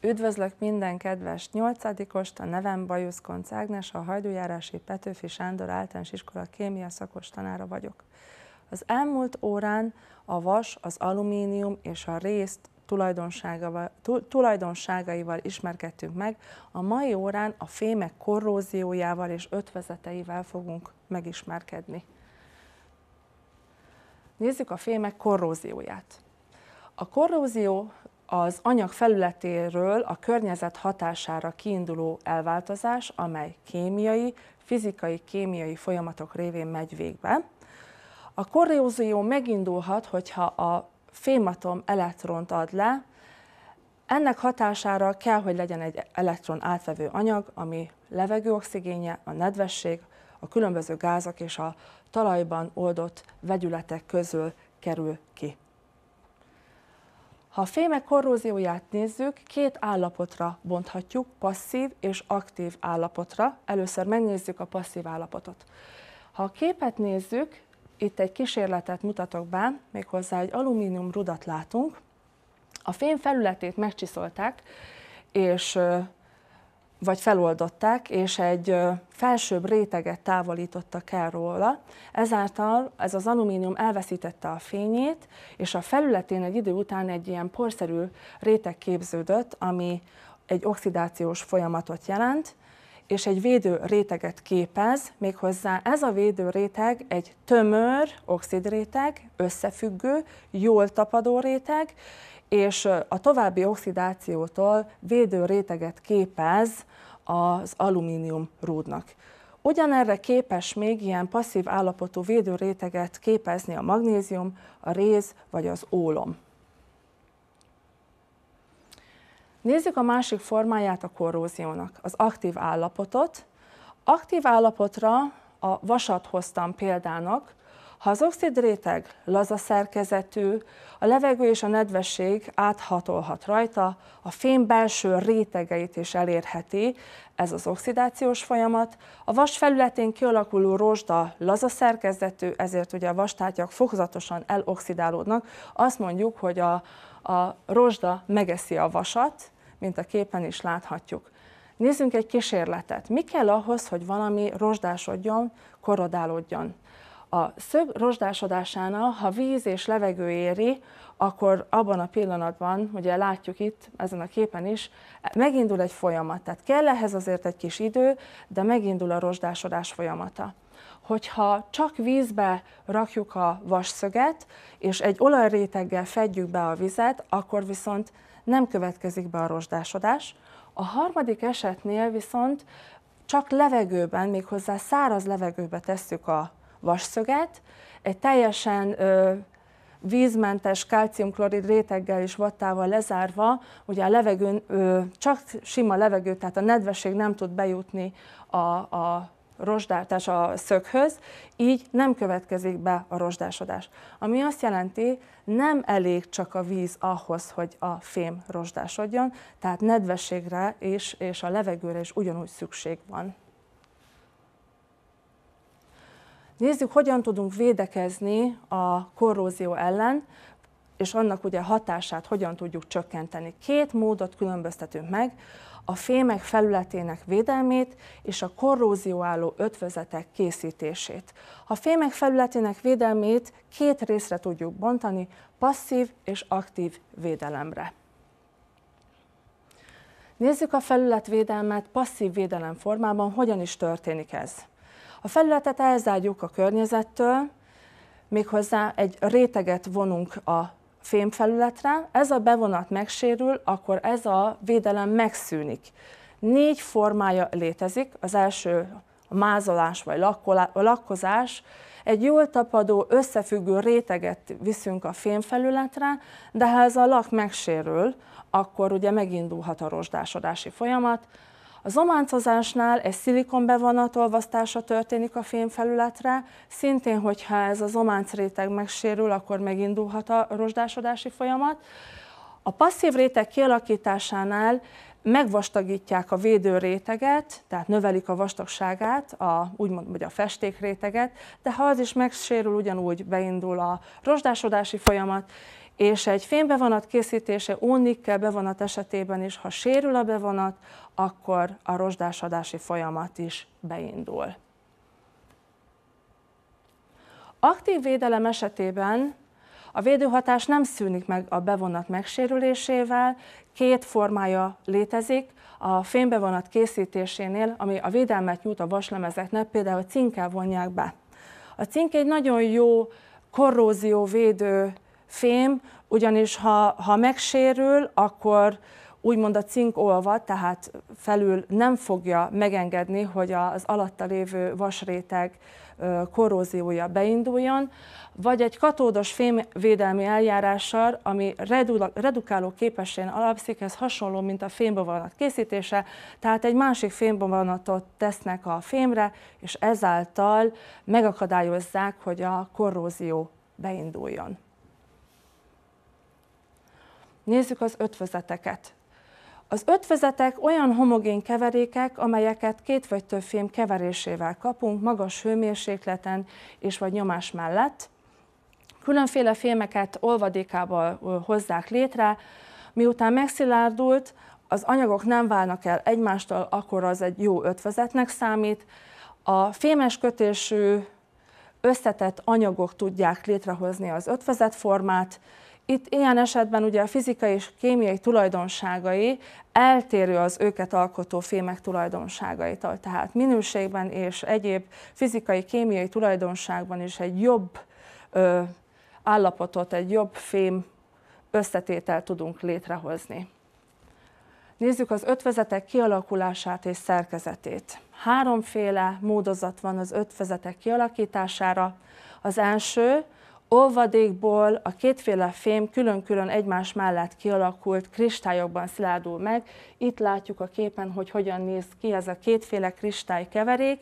Üdvözlök minden kedves nyolcadikost, a nevem Konc Ágnes, a Hajdújárási Petőfi Sándor általános iskola kémia szakos tanára vagyok. Az elmúlt órán a vas, az alumínium és a részt tulajdonságaival ismerkedtünk meg, a mai órán a fémek korróziójával és ötvezeteivel fogunk megismerkedni. Nézzük a fémek korrózióját. A korrózió az anyag felületéről a környezet hatására kiinduló elváltozás, amely kémiai, fizikai, kémiai folyamatok révén megy végbe. A korrózió megindulhat, hogyha a fématom elektront ad le, ennek hatására kell, hogy legyen egy elektron átvevő anyag, ami levegőoxigénje, a nedvesség, a különböző gázok és a talajban oldott vegyületek közül kerül ki. Ha a fémek korrózióját nézzük, két állapotra bonthatjuk, passzív és aktív állapotra. Először megnézzük a passzív állapotot. Ha a képet nézzük, itt egy kísérletet mutatok be, méghozzá egy alumínium rudat látunk. A fém felületét megcsiszolták, és vagy feloldották, és egy felsőbb réteget távolítottak el róla. Ezáltal ez az alumínium elveszítette a fényét, és a felületén egy idő után egy ilyen porszerű réteg képződött, ami egy oxidációs folyamatot jelent, és egy védő réteget képez, méghozzá ez a védő réteg egy tömör oxidréteg, összefüggő, jól tapadó réteg, és a további oxidációtól védő réteget képez az alumínium rúdnak. Ugyanerre képes még ilyen passzív állapotú védőréteget képezni a magnézium, a réz vagy az ólom. Nézzük a másik formáját a korróziónak, az aktív állapotot. Aktív állapotra a vasat hoztam példának, ha az oxidréteg laza szerkezetű, a levegő és a nedvesség áthatolhat rajta, a fém belső rétegeit is elérheti, ez az oxidációs folyamat. A vas felületén kialakuló rozsda laza szerkezetű, ezért ugye a vastárgyak fokozatosan eloxidálódnak. Azt mondjuk, hogy a, a rozsda megeszi a vasat, mint a képen is láthatjuk. Nézzünk egy kísérletet. Mi kell ahhoz, hogy valami rozsdásodjon, korodálódjon? A szög rozsdásodásánál, ha víz és levegő éri, akkor abban a pillanatban, ugye látjuk itt ezen a képen is, megindul egy folyamat. Tehát kell ehhez azért egy kis idő, de megindul a rozsdásodás folyamata. Hogyha csak vízbe rakjuk a vasszöget, és egy olajréteggel fedjük be a vizet, akkor viszont nem következik be a rozsdásodás. A harmadik esetnél viszont csak levegőben, méghozzá száraz levegőbe tesszük a vasszöget, egy teljesen ö, vízmentes kálciumklorid réteggel és vattával lezárva, ugye a levegőn ö, csak sima levegő, tehát a nedvesség nem tud bejutni a, a rozsdáltás a szöghöz, így nem következik be a rozsdásodás. Ami azt jelenti, nem elég csak a víz ahhoz, hogy a fém rozsdásodjon, tehát nedvességre és, és a levegőre is ugyanúgy szükség van. Nézzük, hogyan tudunk védekezni a korrózió ellen, és annak ugye hatását hogyan tudjuk csökkenteni. Két módot különböztetünk meg, a fémek felületének védelmét és a korrózióálló ötvözetek készítését. A fémek felületének védelmét két részre tudjuk bontani, passzív és aktív védelemre. Nézzük a felületvédelmet passzív védelem formában, hogyan is történik ez. A felületet elzárjuk a környezettől, méghozzá egy réteget vonunk a fémfelületre, ez a bevonat megsérül, akkor ez a védelem megszűnik. Négy formája létezik, az első a mázolás vagy lakkozás, egy jól tapadó, összefüggő réteget viszünk a fémfelületre, de ha ez a lak megsérül, akkor ugye megindulhat a rozsdásodási folyamat, a zománcozásnál egy szilikon bevonatolvasztása történik a fémfelületre, szintén, hogyha ez a zománc réteg megsérül, akkor megindulhat a rozsdásodási folyamat. A passzív réteg kialakításánál megvastagítják a védő réteget, tehát növelik a vastagságát, a, úgymond vagy a festék réteget, de ha az is megsérül, ugyanúgy beindul a rozsdásodási folyamat, és egy fémbevonat készítése ónikkel bevonat esetében is, ha sérül a bevonat, akkor a rozsdásadási folyamat is beindul. Aktív védelem esetében a védőhatás nem szűnik meg a bevonat megsérülésével, két formája létezik, a fémbevonat készítésénél, ami a védelmet nyújt a vaslemezeknek, például cinkkel vonják be. A cink egy nagyon jó korrózióvédő fém, ugyanis ha, ha megsérül, akkor úgymond a cink olvad, tehát felül nem fogja megengedni, hogy az alatta lévő vasréteg korróziója beinduljon, vagy egy katódos fémvédelmi eljárással, ami redukáló képességén alapszik, ez hasonló, mint a fémbevonat készítése, tehát egy másik fémbevonatot tesznek a fémre, és ezáltal megakadályozzák, hogy a korrózió beinduljon. Nézzük az ötvözeteket. Az ötvözetek olyan homogén keverékek, amelyeket két vagy több fém keverésével kapunk magas hőmérsékleten és vagy nyomás mellett. Különféle fémeket olvadékába hozzák létre, miután megszilárdult, az anyagok nem válnak el egymástól, akkor az egy jó ötvözetnek számít. A fémes kötésű összetett anyagok tudják létrehozni az ötvözetformát, itt ilyen esetben ugye a fizikai és kémiai tulajdonságai eltérő az őket alkotó fémek tulajdonságaitól. Tehát minőségben és egyéb fizikai, kémiai tulajdonságban is egy jobb ö, állapotot, egy jobb fém összetétel tudunk létrehozni. Nézzük az ötvezetek kialakulását és szerkezetét. Háromféle módozat van az ötvezetek kialakítására. Az első, olvadékból a kétféle fém külön-külön egymás mellett kialakult kristályokban szilárdul meg. Itt látjuk a képen, hogy hogyan néz ki ez a kétféle kristálykeverék.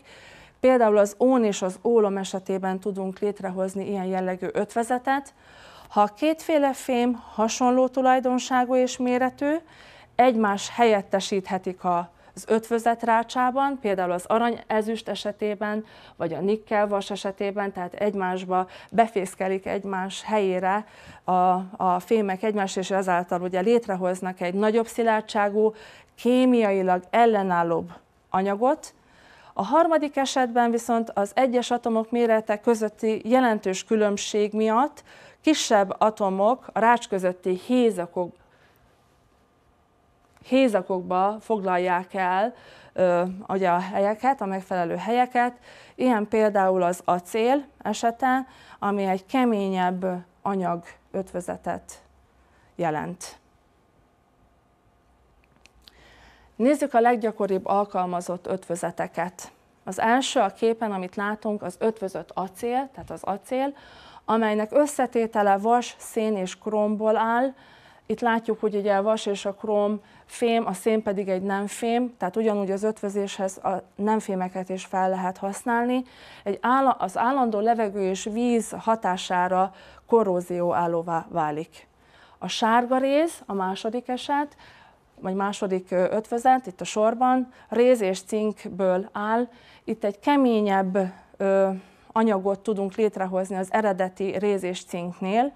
Például az ón és az ólom esetében tudunk létrehozni ilyen jellegű ötvezetet. Ha a kétféle fém hasonló tulajdonságú és méretű, egymás helyettesíthetik a az ötvözet rácsában, például az arany ezüst esetében, vagy a nikkel vas esetében, tehát egymásba befészkelik egymás helyére a, a fémek egymás, és ezáltal ugye létrehoznak egy nagyobb szilárdságú, kémiailag ellenállóbb anyagot, a harmadik esetben viszont az egyes atomok mérete közötti jelentős különbség miatt kisebb atomok a rács közötti hézakok hézakokba foglalják el ö, a helyeket, a megfelelő helyeket. Ilyen például az acél esete, ami egy keményebb anyag ötvözetet jelent. Nézzük a leggyakoribb alkalmazott ötvözeteket. Az első a képen, amit látunk, az ötvözött acél, tehát az acél, amelynek összetétele vas, szén és kromból áll, itt látjuk, hogy ugye a vas és a króm fém, a szén pedig egy nem fém, tehát ugyanúgy az ötvözéshez a nem fémeket is fel lehet használni. Egy áll, az állandó levegő és víz hatására korrózió állóvá válik. A sárga réz, a második eset, vagy második ötvözet, itt a sorban, réz és cinkből áll. Itt egy keményebb ö, anyagot tudunk létrehozni az eredeti réz és cinknél,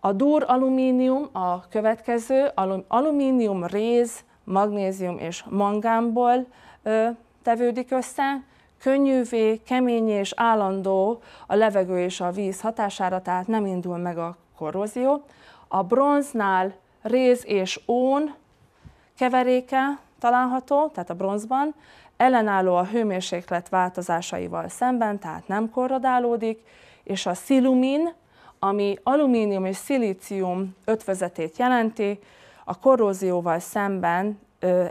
a dur alumínium a következő, alumínium, réz, magnézium és mangánból ö, tevődik össze, könnyűvé, kemény és állandó a levegő és a víz hatására, tehát nem indul meg a korrózió. A bronznál réz és ón keveréke található, tehát a bronzban, ellenálló a hőmérséklet változásaival szemben, tehát nem korrodálódik, és a szilumin ami alumínium és szilícium ötvözetét jelenti, a korrózióval szemben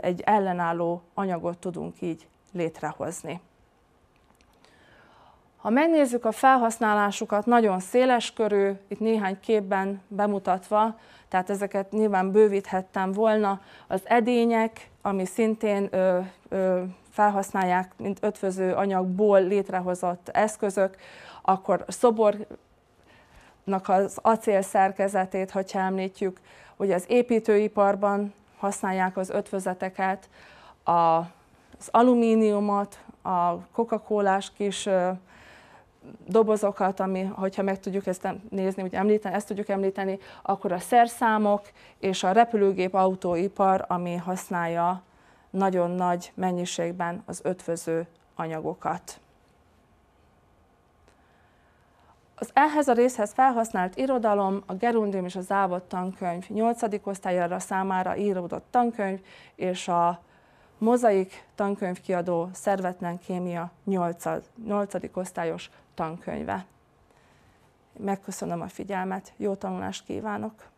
egy ellenálló anyagot tudunk így létrehozni. Ha megnézzük a felhasználásukat, nagyon széles körű, itt néhány képben bemutatva, tehát ezeket nyilván bővíthettem volna. Az edények, ami szintén ö, ö, felhasználják, mint ötvöző anyagból létrehozott eszközök, akkor szobor az acél szerkezetét, hogyha említjük, hogy az építőiparban használják az ötvözeteket, a, az alumíniumot, a coca kis dobozokat, ami, hogyha meg tudjuk ezt nézni, úgy említeni, ezt tudjuk említeni, akkor a szerszámok és a repülőgép autóipar, ami használja nagyon nagy mennyiségben az ötvöző anyagokat. Az ehhez a részhez felhasznált irodalom a Gerundium és a Závod tankönyv 8. osztályára számára íródott tankönyv, és a Mozaik tankönyvkiadó szervetlen kémia 8. 8. osztályos tankönyve. Megköszönöm a figyelmet, jó tanulást kívánok!